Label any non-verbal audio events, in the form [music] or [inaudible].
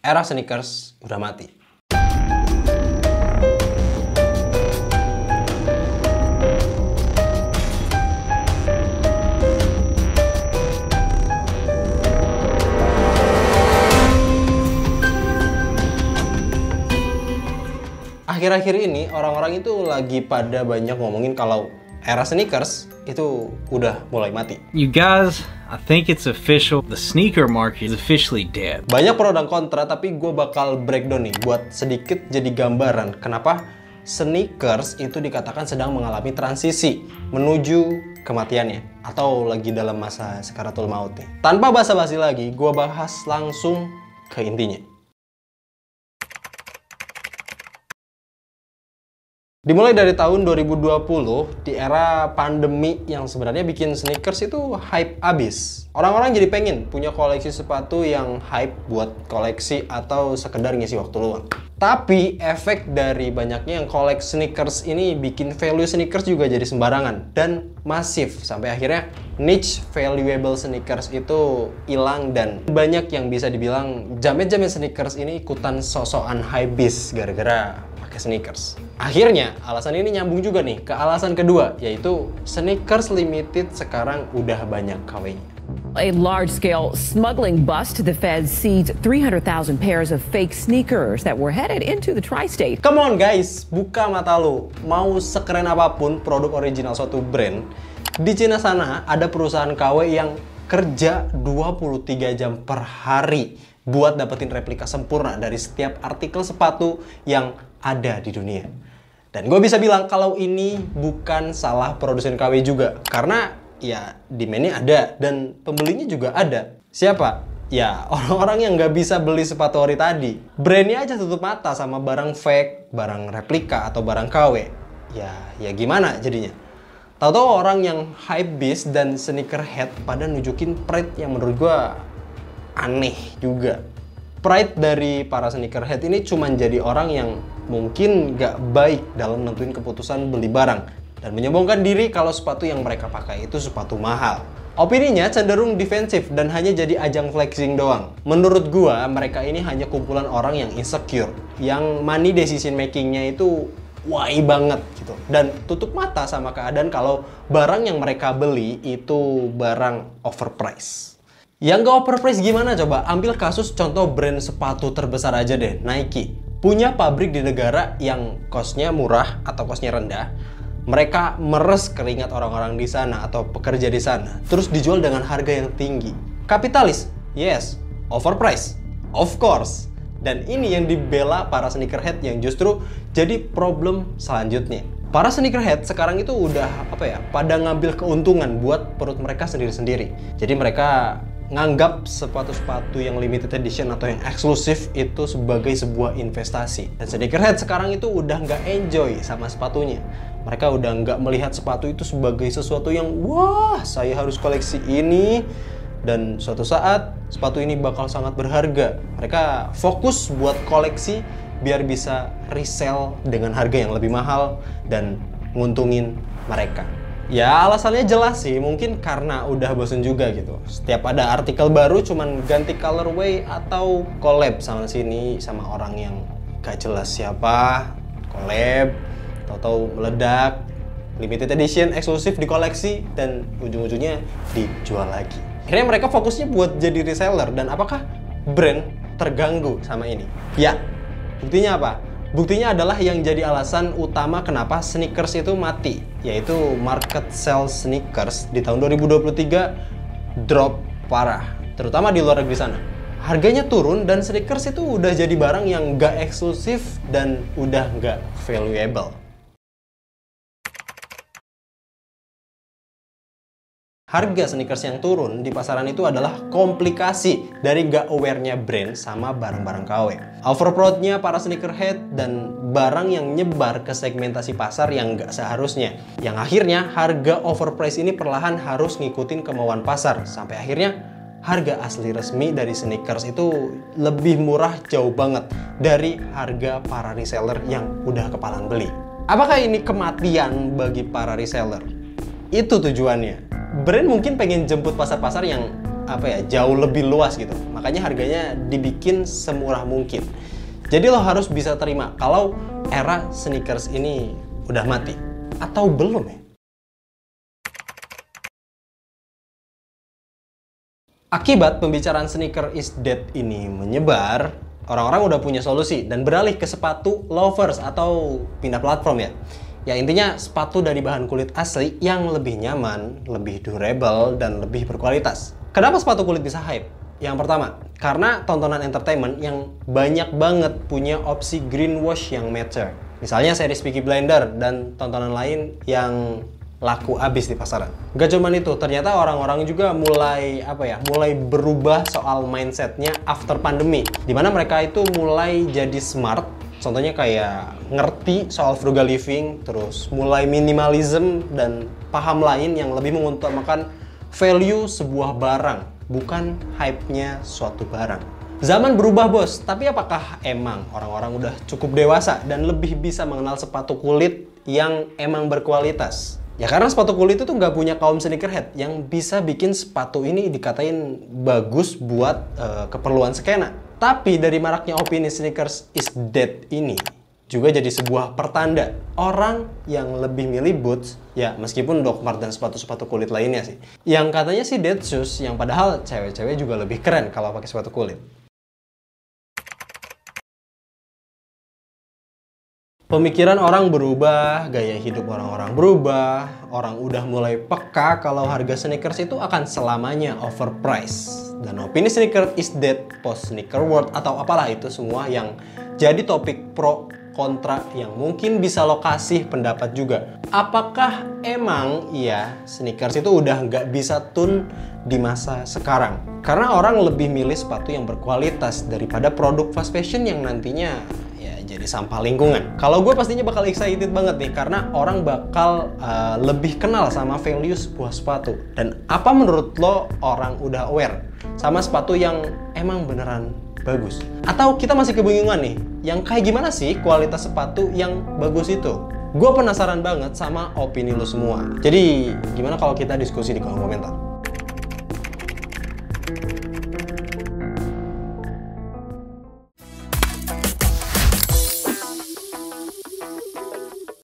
era sneakers udah mati. Akhir-akhir ini orang-orang itu lagi pada banyak ngomongin kalau era sneakers itu udah mulai mati. You guys, I think it's official. The sneaker market is officially dead. Banyak pro dan kontra, tapi gue bakal breakdown nih buat sedikit jadi gambaran kenapa sneakers itu dikatakan sedang mengalami transisi menuju kematiannya atau lagi dalam masa sekaratul maut nih. Tanpa basa-basi lagi, gue bahas langsung ke intinya. Dimulai dari tahun 2020, di era pandemi yang sebenarnya bikin sneakers itu hype abis. Orang-orang jadi pengen punya koleksi sepatu yang hype buat koleksi atau sekedar ngisi waktu luang. Tapi efek dari banyaknya yang kolek sneakers ini bikin value sneakers juga jadi sembarangan dan masif sampai akhirnya niche valuable sneakers itu hilang dan banyak yang bisa dibilang jamet-jamet sneakers ini ikutan sosokan hype bis gara-gara pakai sneakers. Akhirnya, alasan ini nyambung juga nih ke alasan kedua, yaitu sneakers limited sekarang udah banyak KW-nya. A large-scale smuggling bust. The feds seized 300,000 pairs of fake sneakers that were headed into the tri-state. Come on guys, buka mata lu. Mau sekeren apa pun produk original suatu brand, di Cina sana ada perusahaan KW yang kerja 23 jam per hari buat dapetin replika sempurna dari setiap artikel sepatu yang ada di dunia. Dan gue bisa bilang kalau ini bukan salah produsen KW juga. Karena ya demandnya ada dan pembelinya juga ada. Siapa? Ya [laughs] orang-orang yang nggak bisa beli sepatu ori tadi. Brandnya aja tutup mata sama barang fake, barang replika atau barang KW. Ya, ya gimana jadinya? Tahu-tahu orang yang hype beast dan sneakerhead pada nunjukin pride yang menurut gue aneh juga. Pride dari para sneakerhead ini cuma jadi orang yang mungkin gak baik dalam nentuin keputusan beli barang dan menyombongkan diri kalau sepatu yang mereka pakai itu sepatu mahal. Opininya cenderung defensif dan hanya jadi ajang flexing doang. Menurut gua, mereka ini hanya kumpulan orang yang insecure, yang money decision makingnya itu wai banget gitu. Dan tutup mata sama keadaan kalau barang yang mereka beli itu barang overpriced. Yang gak overpriced gimana coba? Ambil kasus contoh brand sepatu terbesar aja deh, Nike. Punya pabrik di negara yang kosnya murah atau kosnya rendah. Mereka meres keringat orang-orang di sana atau pekerja di sana. Terus dijual dengan harga yang tinggi. Kapitalis? Yes. Overpriced? Of course. Dan ini yang dibela para sneakerhead yang justru jadi problem selanjutnya. Para sneakerhead sekarang itu udah apa ya, pada ngambil keuntungan buat perut mereka sendiri-sendiri. Jadi mereka nganggap sepatu-sepatu yang limited edition atau yang eksklusif itu sebagai sebuah investasi. Dan sneakerhead sekarang itu udah nggak enjoy sama sepatunya. Mereka udah nggak melihat sepatu itu sebagai sesuatu yang wah saya harus koleksi ini dan suatu saat sepatu ini bakal sangat berharga. Mereka fokus buat koleksi biar bisa resell dengan harga yang lebih mahal dan nguntungin mereka. Ya alasannya jelas sih, mungkin karena udah bosen juga gitu. Setiap ada artikel baru cuman ganti colorway atau collab sama sini sama orang yang gak jelas siapa, collab, tahu-tahu meledak, limited edition, eksklusif di koleksi dan ujung-ujungnya dijual lagi. Akhirnya mereka fokusnya buat jadi reseller dan apakah brand terganggu sama ini? Ya, buktinya apa? Buktinya adalah yang jadi alasan utama kenapa sneakers itu mati, yaitu market sell sneakers di tahun 2023 drop parah, terutama di luar negeri sana. Harganya turun dan sneakers itu udah jadi barang yang gak eksklusif dan udah gak valuable. Harga sneakers yang turun di pasaran itu adalah komplikasi dari gak aware-nya brand sama barang-barang KW. Overproud-nya para sneakerhead dan barang yang nyebar ke segmentasi pasar yang gak seharusnya. Yang akhirnya harga overprice ini perlahan harus ngikutin kemauan pasar. Sampai akhirnya harga asli resmi dari sneakers itu lebih murah jauh banget dari harga para reseller yang udah kepalang beli. Apakah ini kematian bagi para reseller? Itu tujuannya brand mungkin pengen jemput pasar-pasar yang apa ya jauh lebih luas gitu. Makanya harganya dibikin semurah mungkin. Jadi lo harus bisa terima kalau era sneakers ini udah mati atau belum ya. Akibat pembicaraan sneaker is dead ini menyebar, orang-orang udah punya solusi dan beralih ke sepatu lovers atau pindah platform ya. Ya intinya sepatu dari bahan kulit asli yang lebih nyaman, lebih durable, dan lebih berkualitas. Kenapa sepatu kulit bisa hype? Yang pertama, karena tontonan entertainment yang banyak banget punya opsi greenwash yang matter. Misalnya series Peaky Blinder dan tontonan lain yang laku abis di pasaran. Gak cuman itu, ternyata orang-orang juga mulai apa ya, mulai berubah soal mindsetnya after pandemi. Di mana mereka itu mulai jadi smart, contohnya kayak ngerti soal frugal living, terus mulai minimalism dan paham lain yang lebih mengutamakan value sebuah barang, bukan hype-nya suatu barang. Zaman berubah bos, tapi apakah emang orang-orang udah cukup dewasa dan lebih bisa mengenal sepatu kulit yang emang berkualitas? Ya karena sepatu kulit itu nggak punya kaum sneakerhead yang bisa bikin sepatu ini dikatain bagus buat uh, keperluan skena. Tapi dari maraknya opini sneakers is dead ini juga jadi sebuah pertanda orang yang lebih milih boots ya meskipun Doc Mart dan sepatu-sepatu kulit lainnya sih. Yang katanya sih dead shoes yang padahal cewek-cewek juga lebih keren kalau pakai sepatu kulit. Pemikiran orang berubah, gaya hidup orang-orang berubah, orang udah mulai peka kalau harga sneakers itu akan selamanya overpriced. Dan opini sneaker is dead post sneaker world atau apalah itu semua yang jadi topik pro kontra yang mungkin bisa lo kasih pendapat juga. Apakah emang iya sneakers itu udah nggak bisa tune di masa sekarang? Karena orang lebih milih sepatu yang berkualitas daripada produk fast fashion yang nantinya jadi sampah lingkungan. Kalau gue pastinya bakal excited banget nih karena orang bakal uh, lebih kenal sama value sebuah sepatu. Dan apa menurut lo orang udah aware sama sepatu yang emang beneran bagus? Atau kita masih kebingungan nih, yang kayak gimana sih kualitas sepatu yang bagus itu? Gue penasaran banget sama opini lo semua. Jadi gimana kalau kita diskusi di kolom komentar?